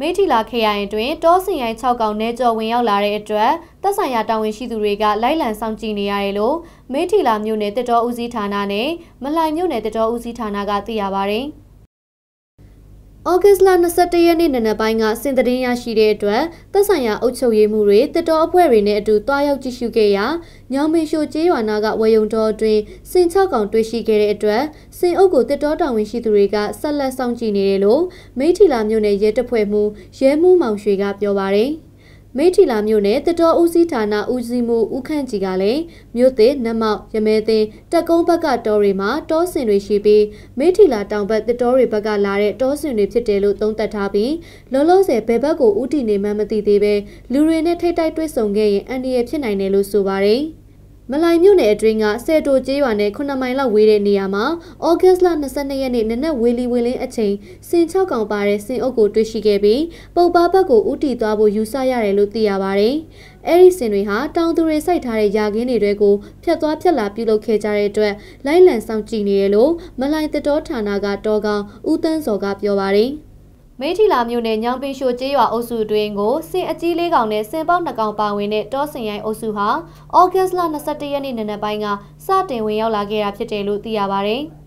မိထီလာခရိုင်တွင်တောစင်ရိုင်း6កောင်နေကြော်ဝင်ရောက်လာတဲ့အတွက်သက်ဆိုင်ရာတာဝန်ရှိသူတွေကလိုက်လံစောင့်ကြည့်နေရတယ်လို့မိထီလာမြို့နယ်တတော်ဦးစီးဌာနနဲ့မလှိုင်မြို့နယ်တတော်ဦးစီးဌာနကသိရပါဗျ။။ ဩဂတ်စ်လ22ရက်နေ့နံနက်ပိုင်းကစင်သတင်းရရှိတဲ့အတွက်သက်ဆိုင်ရာအုပ်ချုပ်ရေးမှုတွေတစ်တော်အဖွဲ့တွေနဲ့အတူတွားရောက်ကြည့်ရှုခဲ့ရာညောင်မေရှိုကျေးရွာနာကဝေယုံတော်အတွင်းစင်6កောင်တွေ့ရှိခဲ့တဲ့အတွက်စင်အုပ်ကိုတစ်တော်တောင်ဝင်ရှိသူတွေကဆက်လက်စောင့်ကြည့်နေတယ်လို့မိထီလာမြို့နယ်ရဲတပ်ဖွဲ့မှရဲမှုမောင်ရွှေကပြောပါတယ်။ မိထီလာမြို့နယ်တတော်ဦးစီးဌာနဦးစီးမှုဦးခန့်ကြီးကလည်းမြို့သစ်နမောက်ရမဲသိန်းတက်ကုန်းဘက်ကတောတွေမှာတောဆင်တွေရှိပြီးမိထီလာတောင်ဘက်တတော်တွေဘက်ကလာတဲ့တောဆင်တွေဖြစ်တယ်လို့သုံးသပ်ထားပြီးလောလောဆယ်ဘယ်ဘက်ကိုဥတီနေမှမသိသေးပဲလူတွေနဲ့ထိတ်တိုက်တွေ့ဆုံခဲ့ရင်အန္တရာယ်ဖြစ်နိုင်တယ်လို့ဆိုပါတယ်။ မလိုင်မြို့နယ်အတွင်းကဆယ်တိုကျေးရွာနဲ့9မိုင်လောက်ဝေးတဲ့နေရာမှာဩဂတ်စ်လ22ရက်နေ့နနက်ဝေလီဝေလင်းအချိန်စင်6កောင်ပါတဲ့စင်အုပ်ကိုတွေ့ရှိခဲ့ပြီးပုပ်ပါဘက်ကိုဥတီသွားဖို့ယူဆရတယ်လို့သိရပါတယ်။အဲဒီစင်တွေဟာတောင်သူတွေစိုက်ထားတဲ့ယာခင်းတွေတွေကိုဖျက်သွားဖျက်လာပြုလုပ်ခဲ့ကြတဲ့အတွက်လိုက်လံဆောင်ကြည့်နေရလို့မလိုင်တတော်ဌာနကတော်ကောင်ဦးတန်းစော်ကပြောပါတယ်။ မေထီလာမြို့နယ်ညောင်ပင်ရှိုကျေးရွာအုပ်စုတွင်ကိုစင်အကြီးလေးကောင်နဲ့စင်ပေါက်နှစ်ကောင်ပါဝင်တဲ့တောစင်ရိုင်းအုပ်စုဟာဩဂတ်စ်လ22ရက်နေ့နံနက်ပိုင်းကစတင်ဝင်ရောက်လာခဲ့တာဖြစ်တယ်လို့သိရပါဗျ။